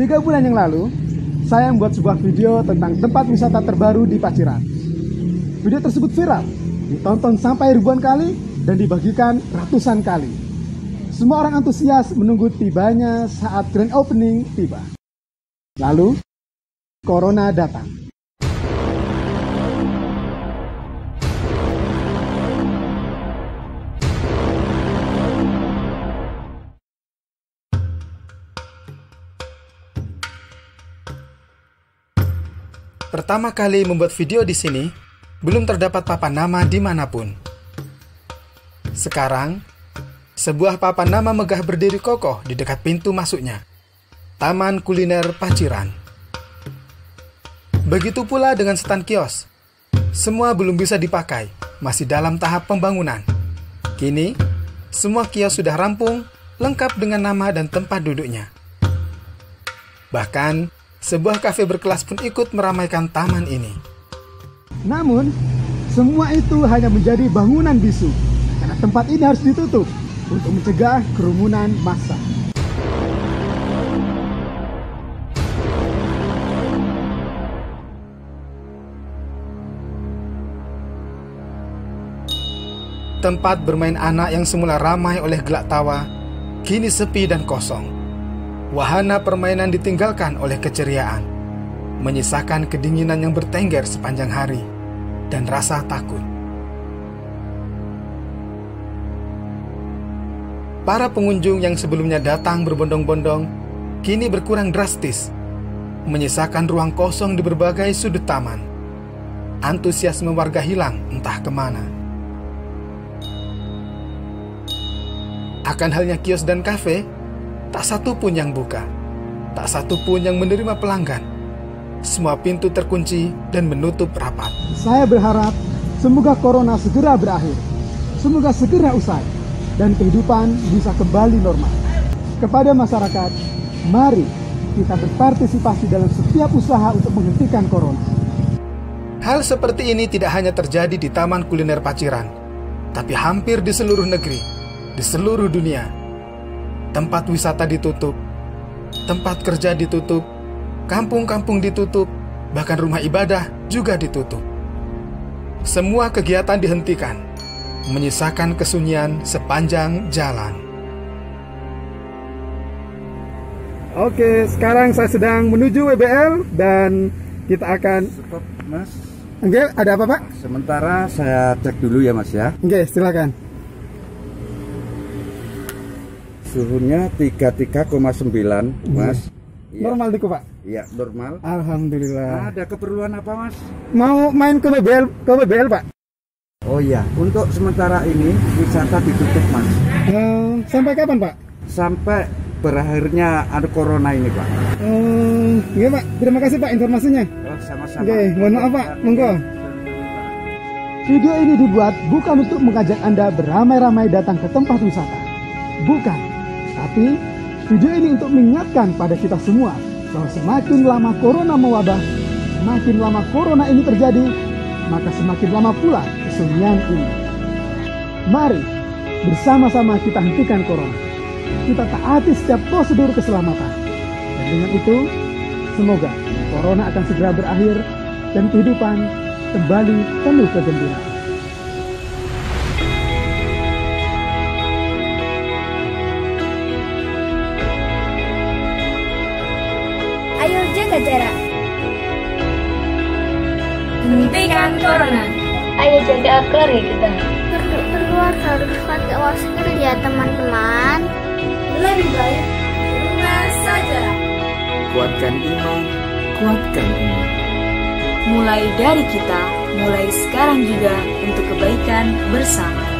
Tiga bulan yang lalu, saya membuat sebuah video tentang tempat wisata terbaru di Paciran. Video tersebut viral, ditonton sampai ribuan kali dan dibagikan ratusan kali. Semua orang antusias menunggu tibanya saat grand opening tiba. Lalu, Corona datang. Pertama kali membuat video di sini, belum terdapat papan nama di mana pun. Sekarang, sebuah papan nama megah berdiri kokoh di dekat pintu masuknya. Taman Kuliner Paciran. Begitu pula dengan stand kios. Semua belum bisa dipakai, masih dalam tahap pembangunan. Kini, semua kios sudah rampung, lengkap dengan nama dan tempat duduknya. Bahkan, sebuah kafe berkelas pun ikut meramaikan taman ini. Namun, semua itu hanya menjadi bangunan bisu karena tempat ini harus ditutup untuk mencegah kerumunan massa. Tempat bermain anak yang semula ramai oleh gelak tawa, kini sepi dan kosong. Wahana permainan ditinggalkan oleh keceriaan, menyisakan kedinginan yang bertengger sepanjang hari dan rasa takut. Para pengunjung yang sebelumnya datang berbondong-bondong kini berkurang drastis, menyisakan ruang kosong di berbagai sudut taman. Antusiasme warga hilang entah ke mana. Akan halnya kios dan kafe, tak satu pun yang buka. Tak satu pun yang menerima pelanggan. Semua pintu terkunci dan menutup rapat. Saya berharap semoga corona segera berakhir. Semoga segera usai dan kehidupan bisa kembali normal. Kepada masyarakat, mari kita berpartisipasi dalam setiap usaha untuk menghentikan corona. Hal seperti ini tidak hanya terjadi di Taman Kuliner Paciran, tapi hampir di seluruh negeri, di seluruh dunia. Tempat wisata ditutup, tempat kerja ditutup, kampung-kampung ditutup, bahkan rumah ibadah juga ditutup. Semua kegiatan dihentikan, menyisakan kesunyian sepanjang jalan. Oke, sekarang saya sedang menuju WBL dan kita akan Stop, Mas. Oke, ada apa, Pak? Sementara saya cek dulu ya, Mas ya. Oke, silakan. Suhunya 33,9, Mas. Iya. Normal diku, Pak. Iya, normal. Alhamdulillah. Ada keperluan apa, Mas? Mau main ke WBL, ke WBL, Pak? Oh iya, untuk sementara ini wisata ditutup, Mas. Eh, sampai kapan, Pak? Sampai berakhirnya ada corona ini, Pak. Eh, iya, Pak. Terima kasih, Pak, informasinya. Oh, sama-sama. Oke, mohon maaf, Pak. Monggo. Video ini dibuat bukan untuk mengajak Anda beramai-ramai datang ke tempat wisata. Bukan. Tapi video ini untuk mengingatkan pada kita semua bahwa semakin lama corona mewabah, semakin lama corona ini terjadi, maka semakin lama pula kesunyian ini. Mari bersama-sama kita hentikan corona. Kita taati setiap prosedur keselamatan. Dan dengan itu, semoga corona akan segera berakhir dan kehidupan kembali penuh kegembiraan. Hentikan corona. Ayo jaga keluarga kita. Untuk keluar harus pakai masker ya teman-teman. Lebih baik di rumah saja. Kuatkan iman, kuatkan iman. Mulai dari kita, mulai sekarang juga untuk kebaikan bersama.